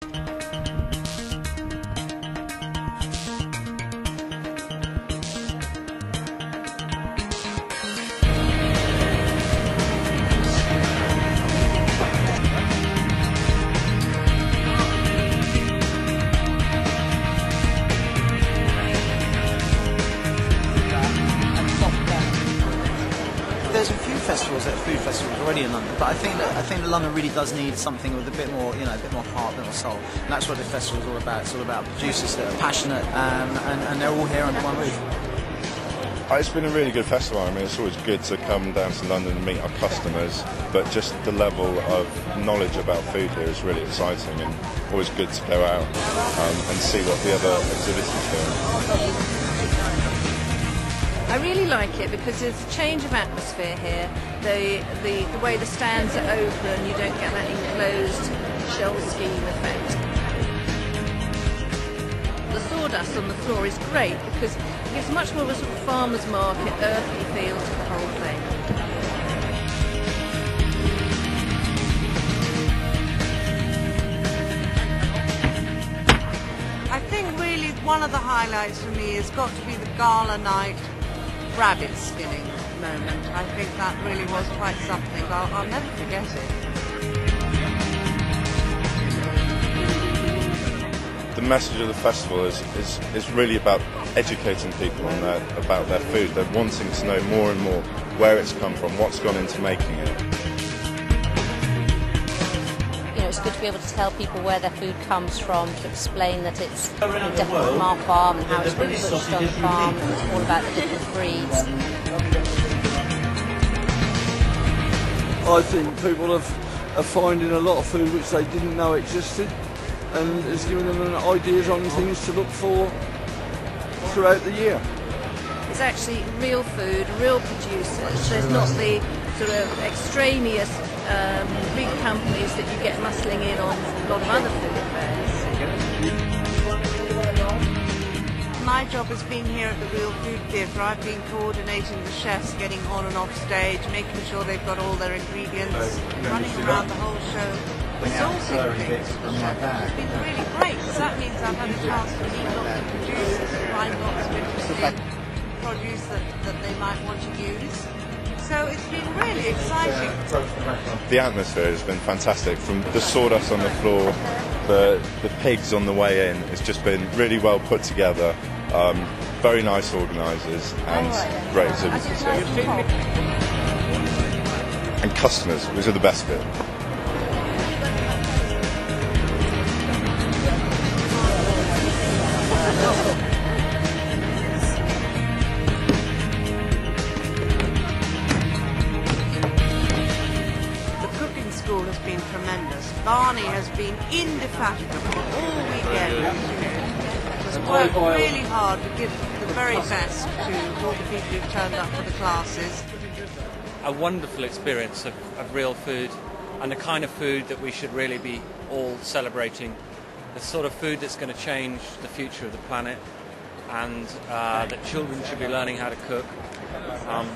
There's festivals that are food festivals already in London, but I think that I think that London really does need something with a bit more, you know, a bit more heart, a bit more soul. And that's what the festival is all about. It's all about producers that are passionate, um, and, and they're all here under one roof. Uh, It's been a really good festival. I mean, it's always good to come down to London and meet our customers, but just the level of knowledge about food here is really exciting and always good to go out um, and see what the other exhibitors are doing. I really like it because there's a change of atmosphere here. The, the, the way the stands are open, you don't get that enclosed shell scheme effect. The sawdust on the floor is great because it gives much more of a sort of farmer's market, earthy feel to the whole thing. I think really one of the highlights for me has got to be the gala night rabbit skinning moment. I think that really was quite something. I'll, I'll never forget it. The message of the festival is, is, is really about educating people on their, about their food. They're wanting to know more and more where it's come from, what's gone into making it. To be able to tell people where their food comes from, to explain that it's you know, definitely from our farm and how it's been butchered on the farm, and it's all about the different breeds. I think people have, are finding a lot of food which they didn't know existed and it's giving them ideas on things to look for throughout the year. It's actually real food, real producers. There's not the sort of extraneous um, big companies that you get muscling in on a lot of other food affairs. My job has been here at the Real Food Theatre. I've been coordinating the chefs getting on and off stage, making sure they've got all their ingredients, running around the whole show, resourcing things for the chefs. It's been really great because that means I've had a chance to meet lots of producers and find lots of interesting produce that, that they might want to use. So it's been really exciting. The atmosphere has been fantastic from the sawdust on the floor, the, the pigs on the way in. It's just been really well put together. Um, very nice organisers and great exhibitors. And customers, which are the best bit. Barney has been indefatigable all weekend. Has worked really hard to give the very best to all the people who've turned up for the classes. a wonderful experience of, of real food and the kind of food that we should really be all celebrating. The sort of food that's going to change the future of the planet and uh, that children should be learning how to cook. Um,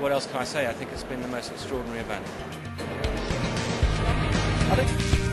what else can I say? I think it's been the most extraordinary event. I think.